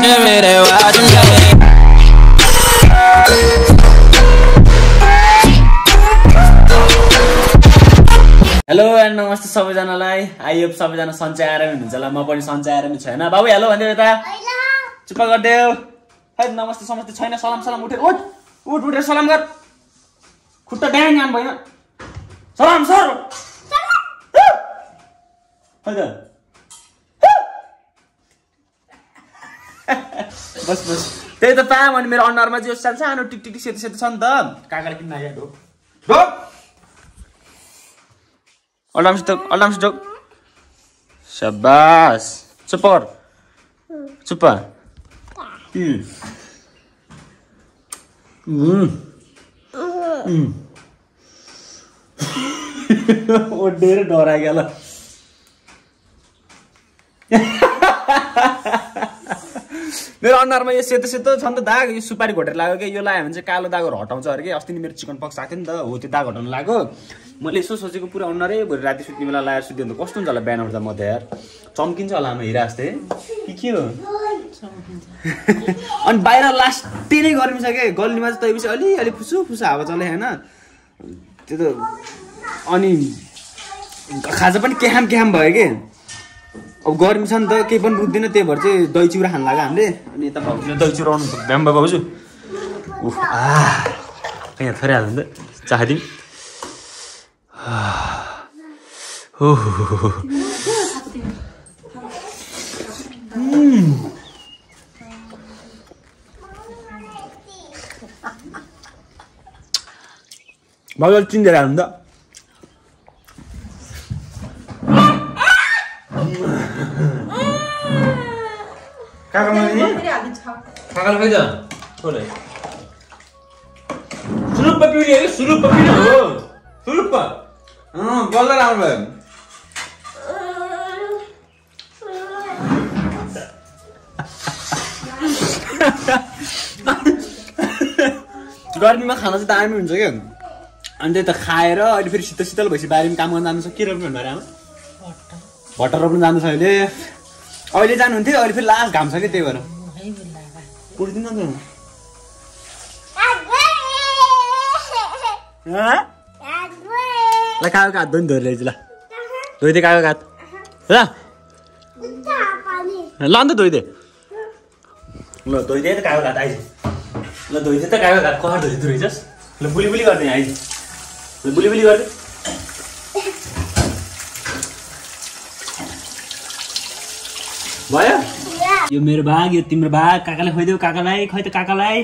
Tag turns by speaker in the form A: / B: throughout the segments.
A: me.
B: Hello and नमस्ते सबैजनालाई आइयो सबैजना सन्चै आएर हुनुहुन्छ होला. म पनि सन्चै आएर छैन. बाबु हेलो भनिदियो यता? चुप्पा गरिदेऊ खै नमस्ते समस्ते छैन। सलाम सलाम उठेर उठ। उठ उठेर सलाम गर। खुट्टा ड्याङ आन भएन सलाम सर। खै त। बस बस त्यही त पाएँ भने मेरो अनुहारमा चाहिँ यो सानो सानो टिक टिक सेतो सेतो छ नि त काकाले किन्न आयो ढोक ढोक अल्लामसित अल्लामसित सबास चुप गर चुप ओडेर डरा गेल मेरो अनुहारमा यो सेतो सेतो छ नि त दाग यो सुपारी घोटेर लाग्यो कि? यो लगायो भने चाहिँ कालो दागहरू हटाउँछ अरे कि? अस्ति नि मेरो चिकन पक्स आएको थियो नि त हो त्यो दाग हटाउनु लाग्यो। मैले यसो सोचेको पुरा अनुहारै भोलि राति सुत्ने बेला लगाएर सुत्यो भने त कस्तो हुन्छ होला बिहान उठ्दा म त यार। चम्किन्छ होला आमा हिरा जस्तै। कि के हो? अनि बाहिर लास्टै नै गर्मी छ कि? गल्लीमा चाहिँ तैपछि अलिअलि फुसु फुसु हावा चले होइन? त्यो त अनि खाजा पनि क्याम क्याम भयो कि? अब गर्मी छ नि त केही पनि बुझ्दैन त्यही भएर चाहिँ दही चिउरा खानु लाग्यो हामीले। अनि यता भाउजूले दही चिउरा आउनु भ्याम भयो भाउजू। उफ यहाँ थोरै हाल्नु त चाहदिउँ भाउजू चिन्जेर हाल्नु त। काका मैले काकाले खै त छोले सुरुप्प पिउने है सुरुप्प पिउने हो सुरुप्प अँ बल्ल राम्रो भयो गर्मीमा खाना चाहिँ दामी हुन्छ क्या अनि त्यही त खाएर अहिले फेरि शीतल शीतल भएपछि बारीमा काम गर्न जानु छ के रोप्नु भन्नु आमा भट्टर रोप्नु जानु छ अहिले अहिले जानुहुन्थ्यो अहिले फेरि लास्ट घाम छ कि त्यही भएर। उठ्दिन? ल कागो हात धोइ ल्याइज ल धोइदे कागो हात ल। ल अन्त धोइदे ल धोइदे त कागो हात आइज। ल धोइदे त कागो हात कहर धोइदे रहेछस्? ल बुली बुली गरिदिए आइज। ल बुली बुली गरिदे भयो? यो मेरो बाघ यो तिम्रो बाघ काकाले खुइदेऊ काकालाई। खै त काकालाई।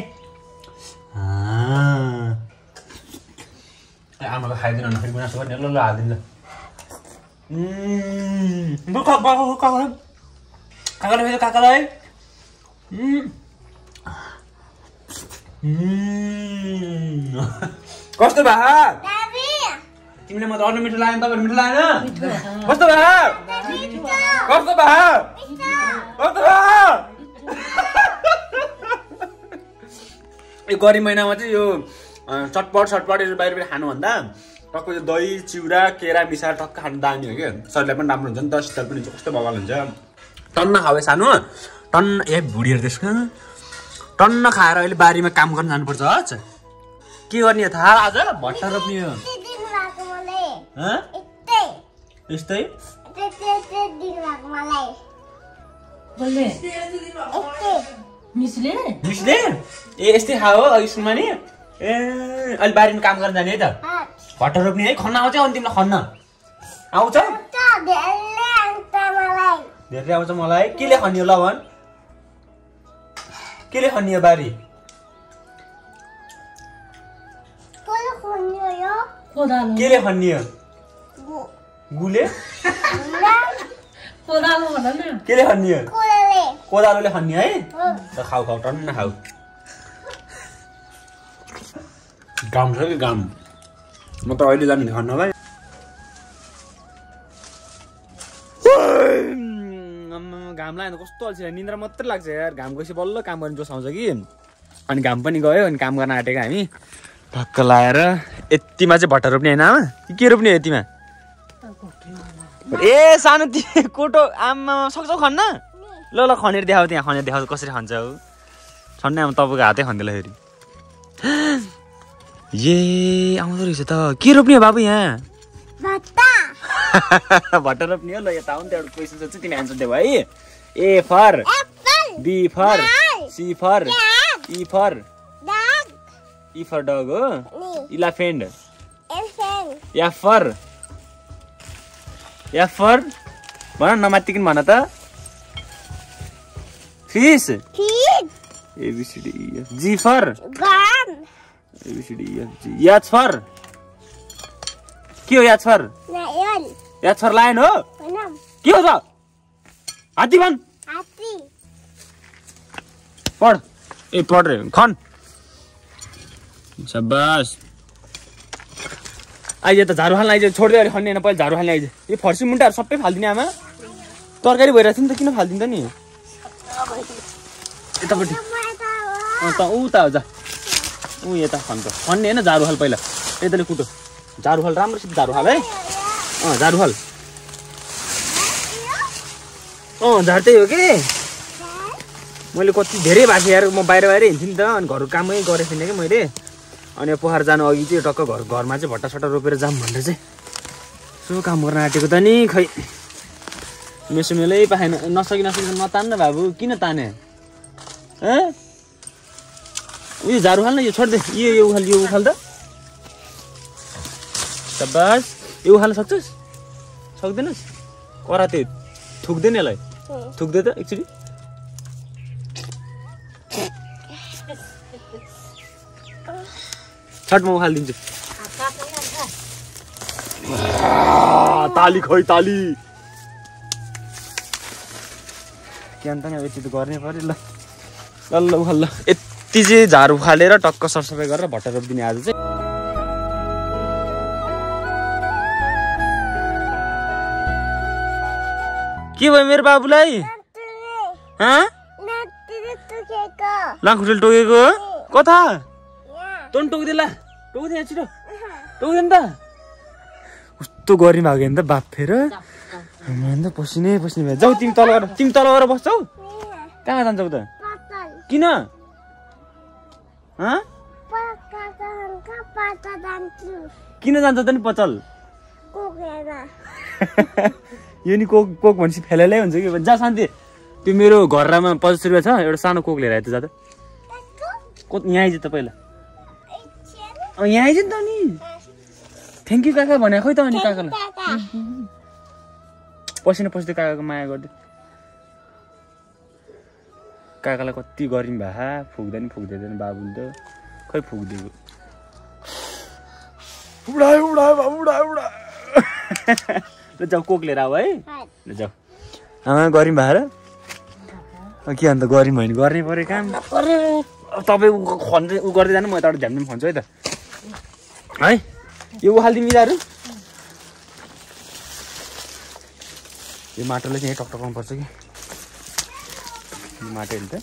B: आँ। ए, आमालाई खाइदिनु न फेरि गुनासो गर्ने। ल ल हालिदिनु काकाले खुइदेऊ काकालाई। कस्तो भा तिमीले म त अर्नु मिठो लागेन तपाईँहरू मिठो लागेन कस्तो भा कस्तो भा कस्तो यो गरिब महिनामा चाहिँ यो चटपट सटपट यसो बाहिर बाहिर खानुभन्दा टक्क यो दही चिउरा केरा मिसाएर टक्क खानु दामी हो क्या। शरीरलाई पनि राम्रो हुन्छ नि त शीतल पनि हुन्छ कस्तो बगाल हुन्छ। टन्न खाऊ सानो। टन्न ए भुडीहरू त्यसको टन्न खाएर अहिले बारीमा काम गर्न जानुपर्छ हच के गर्ने थाहा? आज भट्टा रोप्ने हँ? यस्तै
C: मिसले?
B: मिसले? ए यस्तै खाऊ हो स्कुलमा नि ए अहिले बारीमा काम गर्न जाने है। त भट्टा रोप्ने है खन्न आउँछ अनि तिमीलाई खन्न। आउँछ? धेरै आउँछ मलाई। केले खनियो ल भन केले खनियो बारी केले खनियो? गुले
C: कोदालो भन न
B: केले खनियो कोदालोले खनियो है त खाऊ खाऊ टन्न खाऊ घाम छ कि घाम म त अहिले जानु खन्नलाई घाम लाग्यो कस्तो अल्छी निन्द्रा मात्रै लाग्छ यार घाम गएपछि बल्ल काम गर्ने जोस आउँछ कि अनि घाम पनि गयो अनि काम गर्न आँटेको हामी ढक्क लाएर यतिमा चाहिँ भट्टा रोप्ने होइन आमा कि के रोप्ने हो यतिमा ए सानो ती कोटो आमा सक्छौ खन्न? ल ल खनेर देखाऊ त्यहाँ खनेर देखाऊ कसरी खान्छ हौ। छन्ने अब तपाईँको हातै खन्देला फेरि। ए आउँदो रहेछ त। के रोप्ने हो बाबु यहाँ? भट्ट रोप्ने हो? ल यता आउनु त्यहाँबाट क्वेसन सोध्छु तिमी एन्सर देऊ है। A for. B for. C for. E for. E for dog हो? Elephant. F for. F for? भन नमातिकन भन त fish A B C D G for. A B C D F G H for के हो याच for. याच for? Lion हो? के हो त हात्ती भन पढ। ए पढ रे खन। सबास आइज त झाडु हाल्न आइज छोड्दै अरे खन्ने होइन पहिला झाडु हाल्ने आइज। यो फर्सी मुन्टाहरू सबै फालिदिने आमा। तरकारी भइरहेको थियो नि त किन फालिदिन्छ नि? यतापट्टि। त उता हो जा। ऊ यता खन्छ खन्ने होइन झाडु हाल पहिला। यताले कुटो। झाडु हाल राम्रोसित झाडु हाल है? अँ झाडु हाल। अँ झाड्दै हो कि? मैले कति धेरै भएको यार म बाहिर बाहिर हिँड्थेँ नि त अनि घरको कामै गरेको थिइनँ कि मैले। अनि पोखर जानु अघि चाहिँ टक्क घर घरमा चाहिँ भट्टासट्टा रोपेर जाऊँ भनेर चाहिँ यसो काम गर्न आँटेको त नि खै। मेसो मेलै पाएन नसकि नसकि नतान न बाबु किन ताने? हँ? उयो झाडु हाल्न यो छोडिदे यो यो उखाल यो उखाल त। सबास यो उखाल्न सक्छस्? सक्दैनस्? करा त्यो थुक्दैन यसलाई? थुक्दै त एकचोटि। छट म उखालिदिन्छु ताली खै ताली। के अन्त नि अब यति त गर्नै पऱ्यो ल। ल ल उखाल ल। यति चाहिँ झार उखालेर टक्क सरसफाइ गरेर भट्टा रोपिदिने आज चाहिँ। के भयो मेरो बाबुलाई? लाखुटेल टोकेको। हो? कता? तँ पनि टोकिदिए ला टोकिदिए यहाँ छिटो टोकिदियो नि त कस्तो गरी भएको नि त बाप फेर। अन्त पसिनै पसिने भयो। जाऊ तिमी तल गएर तिमी तल गएर बस्छौ कहाँ जान्छौ त किन? हँ? किन जान्छ त नि पचल? यो नि कोक कोक भनेपछि फेलाइलै हुन्छ कि? जा शान्ति। त्यो मेरो घरमा पचास रुपियाँ छ। एउटा सानो कोक लिएर आयो त जा त। यहाँ आइज त पहिला। यहाँ आइज नि त नि थ्याङ्क यू काका भने खोइ त अनि काकालाई पसिना पसिँदै काकाको माया गरिदियो काकालाई कति गरिम भए फुक्दैन फुक्दैन बाबुले त खै फुकिदिएको उडा उडा उडा उडा ल जाऊ कोक लिएर आऊ है ल जाऊ आमा गरिम भएर के अन्त गरिम होइन गर्नै पऱ्यो काम अब तपाईँ खन्दै उ गर्दै जानु म यताबाट झ्याम्नु खन्छु है त है यो उखालिदिउँ मिलाहरू यो माटोले चाहिँ यहीँ टकटकाउनु पर्छ कि यो माटोले त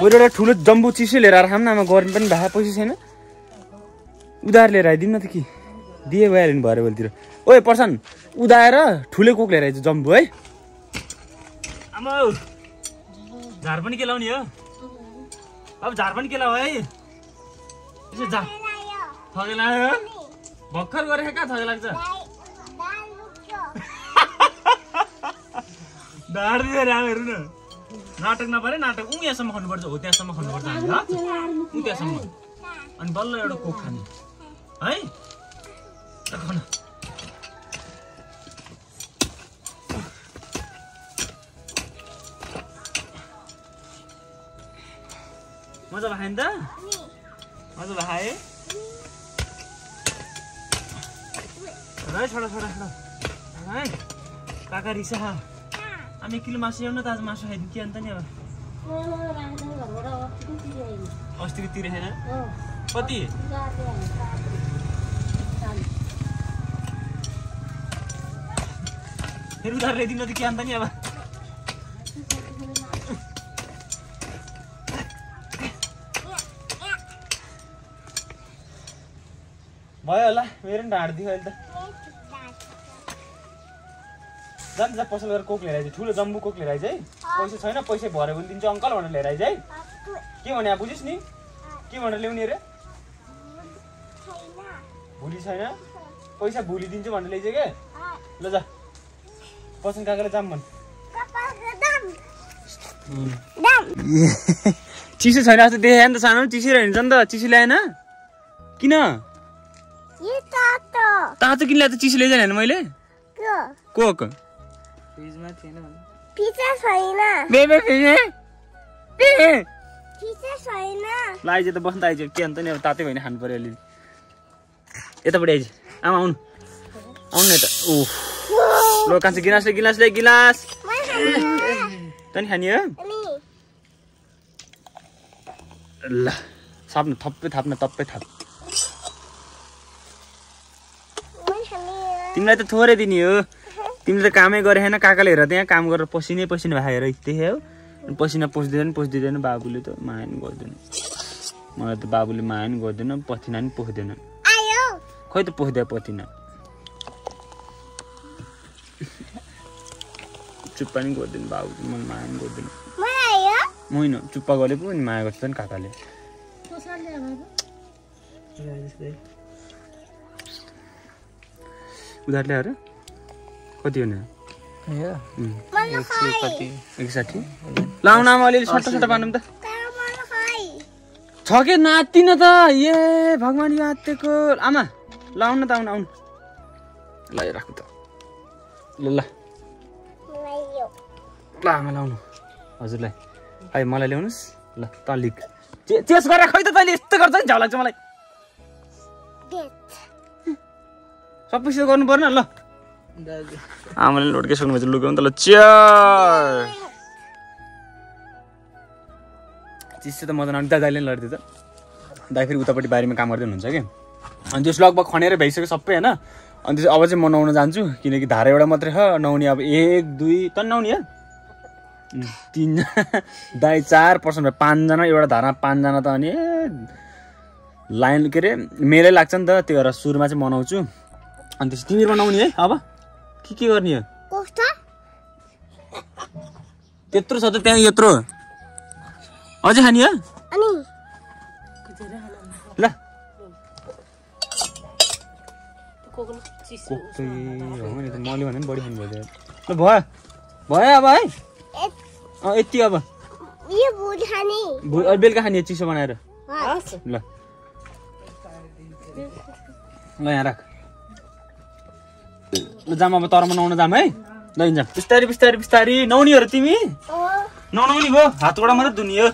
B: एउटा ठुलो जम्बो चिसो लिएर आएर खाऊँ न आमा पनि भए पैसा छैन उधार लिएर आइदिउँ न त कि दिए भइहाल्यो नि भरे बेलतिर ओए पर्सन उदाएर ठुलै कोक लिएर आइज जम्बो है। आमा झार पनि के लाउने हो। अब झार पनि के लाऊ है। यसो झा थगे लाग्यो भर्खर गरेको कहाँ थगे लाग्छ? ढाड दिएर आऊ हेर्नु न। नाटक नपरे नाटक ऊ यहाँसम्म खानुपर्छ हो त्यहाँसम्म खानुपर्छ हामी ऊ त्यहाँसम्म। अनि बल्ल एउटा कोक खाने। है? ल मजा भयो नि त? मजा भयो है छोडा छोडा छोडा। है काका रिसा। हामी एक किलो मासु ल्याउनु त आज मासु खाइदिउँ। के अन्त नि अब? अस्तिको तिरेन कति? फेरि उधार ल्याइदिनु त। के अन्त नि अब? भयो होला मेरो पनि ढाँड दियो अहिले त जान्छ जा पसल गरेर कोक लिएर आइज ठुलो जम्बु कोक लिएर आइज है पैसा छैन पैसा भरे भने दिन्छु अङ्कल भनेर लिएर आइज है के भने अब बुझिस् नि के भनेर ल्याउने अरे भोलि छैन पैसा भोलि दिन्छु भनेर ल्याइज क्या ल जा पसन काकाले जाम भन् चिसो छैन जस्तो देखायो नि त सानो चिसो हिँड्छ नि त चिसो ल्याएन किन तातो किन ल्याएको चिसो ल्याइजाने होइन मैले? कोक।
A: फ्रिजमा थिएन
D: पिज्जा छैन। पिज्जा छैन।
B: ल आइज त बस्नु त आइज के अन्त नि अब तातै भएन खानु पऱ्यो अलिअलि। यतापट्टि आइज। आमा आउनु। आउनु न यता। ऊ ल कान्छ गिलास ले गिलास ले गिलास। त नि खाने हो? ल। थाप्नु थप्पै थाप्न तप्पै थाप
D: मैले खानु
B: तिमीलाई त थोरै दिने हो। तिमीले त कामै गरे होइन काकाले हेर त्यहाँ काम गरेर पसिनै पसिना भाएर देख्यो अनि पसिना पस्दिँदैन पस्दिँदैन बाबुले त माया पनि गर्दैन। मलाई त बाबुले माया पनि गर्दैन पथिना पनि पोख्दैन।
D: आयो।
B: खै त पोख्दै पतिना चुप्पा नि गर्दैन बाबुले मलाई माया पनि गर्दैन। होइन चुप्पा गरे पो नि माया गर्छ नि काकाले। उधार ल्याएर कति हो नि
A: यो।
D: मलाई
A: एक सय कति
B: एक साठी लाउन आमा अलिअलि सट्टा सट्टा पार्नु त। छ के नातिन त? ए भगवान् यो आत्तेको। आमा लाउनु न त आउनु आउनु। ल यो राख्नु त। ल ल। ल आमा लाउनु हजुरलाई। है मलाई ल्याउनुहोस् ल त लिक चेस गरेर खै त तैँले यस्तो गर्छ नि झ्याउ लाग्छ मलाई? सबै गर्नु पर्ने ल। आमाले लोड्के सक्नुभएछ लुगाउनु त ल चियर। चिसो त मजा नआउने दादाले नि लड्दै त। दाइ फेरि उतापट्टि बारीमा काम गर्दै हुनुहुन्छ कि? अनि त्यस लगभग खनेर भइसक्यो सबै होइन? अनि त्यस अब चाहिँ म नुहाउन जान्छु किनकि धारा एउटा मात्रै छ। नुहाउने अब एक दुई त नुहाउने हो? तिनजना दाइ चार पर्सेन्ट भयो पाँचजना एउटा धारामा पाँचजना त अनि लाइन के अरे मेलै लाग्छ नि त। त्यो भएर सुरुमा चाहिँ मनाउँछु। अनि त्यस तिमीहरू बनाउने है? अब के के गर्ने? हो त्यत्रो छ त त्यहाँ यत्रो। अझै खाने हो?
D: अनि।
B: ल। मैले भने पनि बढी खानु भयो ल भयो। भयो अब है। अँ यति अब बेलुका खाने चिसो बनाएर।
C: हस्।
B: ल। ल यहाँ राख। जाम अब तरमा नुहाउन जाम है? ल जाम बिस्तारी बिस्तारी बिस्तारी। नुहाउनेहरू तिमी? ननुहाउने हो। हातबाट मात्रै धुने हो।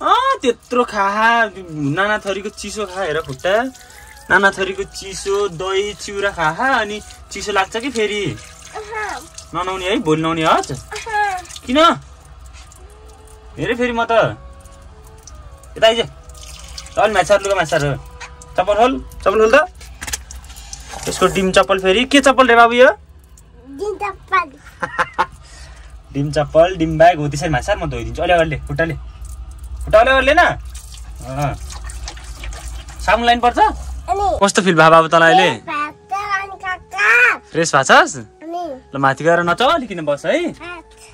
B: अँ त्यत्रो खा। नाना थरीको चिसो खा हेर खुट्टा। नाना थरीको चिसो दही चिउरा खा अनि चिसो लाग्छ कि फेरि? ननुहाउने है? भोलि नुहाउने हस् किन? हेरे फेरि म त। यता आइज। चल म्याचार लुगा म्याचार चप्पल खोल चप्पल खोल त। यसको डिम चप्पल फेरि के चप्पल रे बाबु यो? डिम चप्पल। डिम ब्याग हो त्यसरी म्याचार म धोइदिन्छु। अलि अगाडि खुट्टाले खुट्टा अलि अगाडि न। साबुन लाइन पर्छ? कस्तो फिल भयो बाबु तँलाई अहिले? फ्रेस भएको छस्? ल माथि गएर नचलिकन बस है।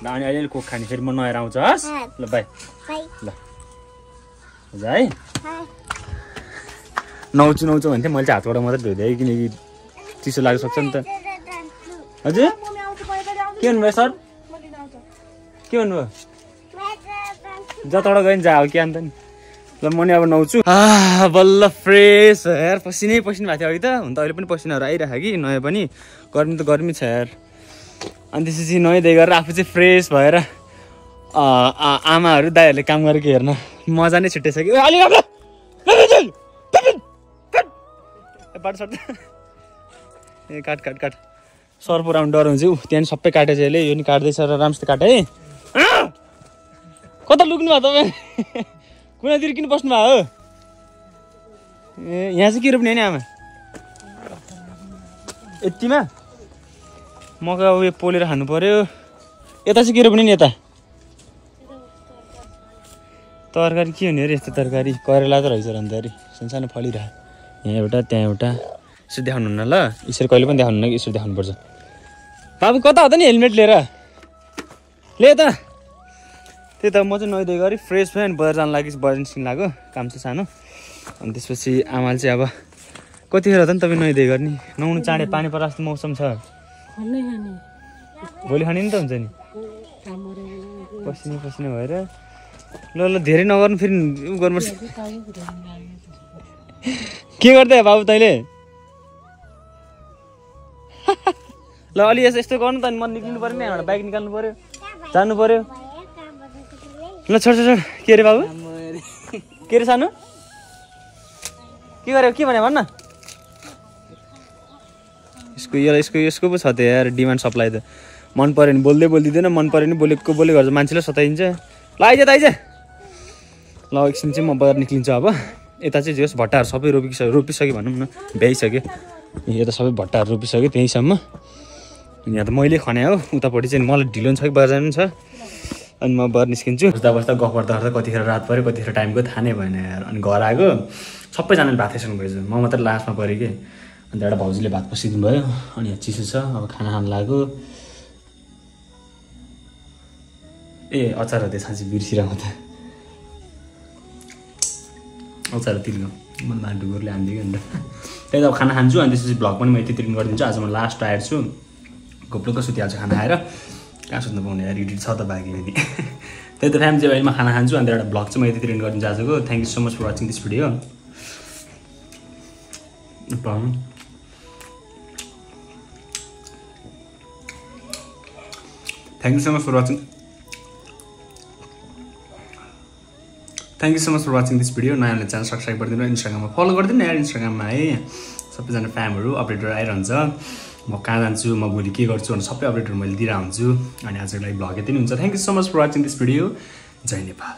B: ल अनि अलिअलि कोक खाने फेरि म नहेर आउँछ हस्। ल बाई। जा है। नौचु नौचु भन्थेँ मैले चाहिँ हातबाट मात्रै धोइदिएँ किनकि चिसो लाग्न सक्छ नि त हजुर के भन्नुभयो सर के भन्नुभयो जताबाट गयो नि जा हो के अन्त नि ल म नि अब नुहाउँछु बल्ल फ्रेस यार पसिनै पसिना भएको थियो अघि त हुन त अहिले पनि पसिनाहरू आइरहेको कि नुहाए पनि गर्मी त गर्मी छ यार अनि त्यसपछि नुहाइदिए गरेर आफू चाहिँ फ्रेस भएर आमाहरू दाईहरूले काम गरेको हेर्न मजा नै छुट्टै छ कि अलि बाटो ए काट काट काट। सर्प राउन्ड डर हुन्छ ऊ त्यहाँ नि सबै काटेछ यसले। यो नि काट्दैछ र राम्रोसित काटे है! कता लुक्नु भयो तपाईँ? कुनातिर किन बस्नु भयो? हो ए यहाँ चाहिँ के रोप्ने नि आमा? यतिमा? मकै अब यो पोलेर खानु पर्यो। यता चाहिँ के रोप्ने नि यता? तरकारी के हुने अरे यस्तो तरकारी? करेला त रहेछ अन्त अरे। सानो सानो फलिरह। यहाँ एउटा त्यहाँ एउटा। यसरी देखाउनु हुन्न ल। यसरी कहिले पनि देखाउनु कि यसरी देखाउनुपर्छ। बाबु कता हो त नि हेलमेट लिएर? ले त। त्यही त म चाहिँ नुहाइधुवाइ गरेँ फ्रेस भयो अनि बजार जानु लागि बजार निस्किनु लाग्यो काम चाहिँ सानो। अनि त्यसपछि आमाले चाहिँ अब कतिखेर त नि तपाईँ नुहाइधुवाइ गर्ने। नुहाउनु चाँडै पानी परेर जस्तो मौसम छ। भोलि खाने नि त हुन्छ नि। पसिना पसिना भएर। ल ल धेरै नगर्नु फेरि उ गर्नुपर्छ। के गर्दै बाबु तैँले? ल अलि यस्तो यस्तो गर्नु त अनि म निक्लिनु पऱ्यो नि यहाँबाट बाइक निकाल्नु पऱ्यो जानु पऱ्यो ल छोड छोड के अरे बाबु? के अरे सानो? के गर्यो? के भन्यो? भन्न। यसको यसलाई यसको यसको पो छ त यार डिमान्ड सप्लाई त। मन पऱ्यो भने बोल्दै बोलिदिँदैन मन पऱ्यो भने बोलेको बोले गर्छ मान्छेलाई सताइन्छ ल आइज त आइज। ल एकछिन चाहिँ म बजार निक्लिन्छु अब। यता चाहिँ जे होस् भट्टाहरू सबै रोपिसक्यो रोपिसक्यो भनौँ न भ्याइसक्यो। यता सबै भट्टाहरू रोपिसक्यो त्यहीँसम्म। यहाँ त मैले खने हो उतापट्टि चाहिँ मलाई ढिलो पनि छ कि बजार पनि छ। अनि म बजार निस्किन्छु। बस्दा बस्दा गफ गर्दा गर्दा कतिखेर रात पऱ्यो कतिखेर टाइमको थाहा नै भएन यार। अनि घर आएको सबैजनाले भात खाइसक्नु भएछ। म मात्रै लास्टमा परेँ कि। अन्त एउटा भाउजूले भात पसिदिनु भयो अनि यहाँ चिसो छ अब खाना खानु लाग्यो ए अचार त्यो साँच्ची बिर्सिरह म त। अचार मन बाँडु डुगुरले हानिदियो अन्त त्यही त अब खाना खान्छु अनि त्यसपछि भ्लग पनि म यति तिर्न गरिदिन्छु। आज म लास्ट टायर्ड छु। घोप्लोको सुतिहाल्छु खाना खाएर। कहाँ सुत्नु पाउने यार छ त बाँकी फेरि त्यही त फ्यामिली चाहिँ अहिले म खाना खान्छु अन्त एउटा भ्लग चाहिँ म यति तिर्न गरिदिन्छु आजको। Thank you so much for watching this video thank you so much for watching thank you so much for watching this video नयाँले channel subscribe गरिदिनु इन्स्टाग्राममा फलो गरिदिनु. यार इन्स्टाग्राममा है सबैजना फ्यामहरू अपडेटहरू आइरहन्छ। म कहाँ जान्छु म भोलि के गर्छु भनेर सबै अपडेटहरू मैले दिइरहेको हुन्छु अनि आजको लागि भ्लग यति नै हुन्छ। Thank you so much for watching this video Jay Nepal.